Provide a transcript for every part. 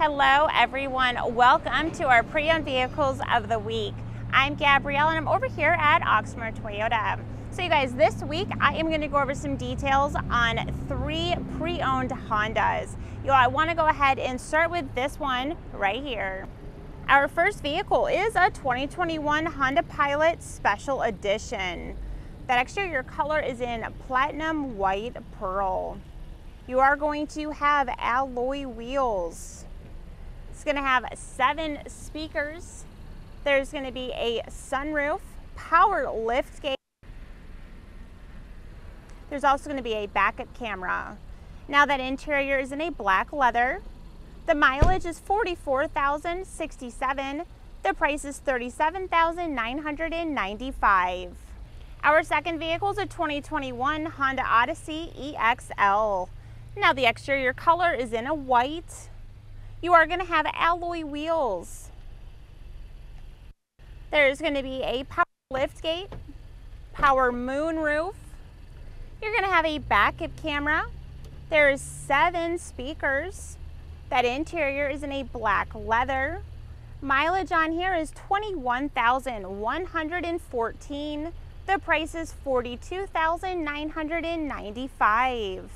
Hello everyone, welcome to our pre-owned vehicles of the week. I'm Gabrielle and I'm over here at Oxmoor Toyota. So you guys, this week I am going to go over some details on three pre-owned Hondas. You know, I want to go ahead and start with this one right here. Our first vehicle is a 2021 Honda Pilot Special Edition. That exterior color is in platinum white pearl. You are going to have alloy wheels. It's going to have seven speakers. There's going to be a sunroof, power lift gate. There's also going to be a backup camera. Now that interior is in a black leather. The mileage is 44,067. The price is 37,995. Our second vehicle is a 2021 Honda Odyssey EXL. Now the exterior color is in a white. You are going to have alloy wheels. There's going to be a power lift gate, power moon roof. You're going to have a backup camera. There's seven speakers. That interior is in a black leather. Mileage on here is 21,114. The price is 42,995.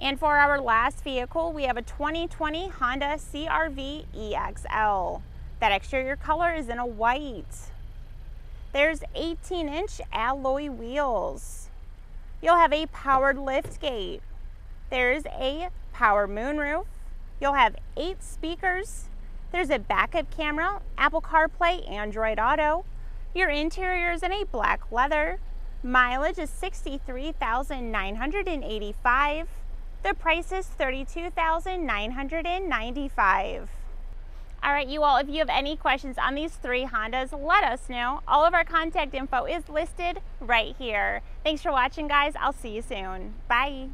And for our last vehicle, we have a 2020 Honda CRV EXL. That exterior color is in a white. There's 18 inch alloy wheels. You'll have a powered lift gate. There's a power moonroof. You'll have eight speakers. There's a backup camera, Apple CarPlay, Android Auto. Your interior is in a black leather. Mileage is 63,985. The price is 32,995. All right, you all, if you have any questions on these three Hondas, let us know. All of our contact info is listed right here. Thanks for watching, guys. I'll see you soon. Bye.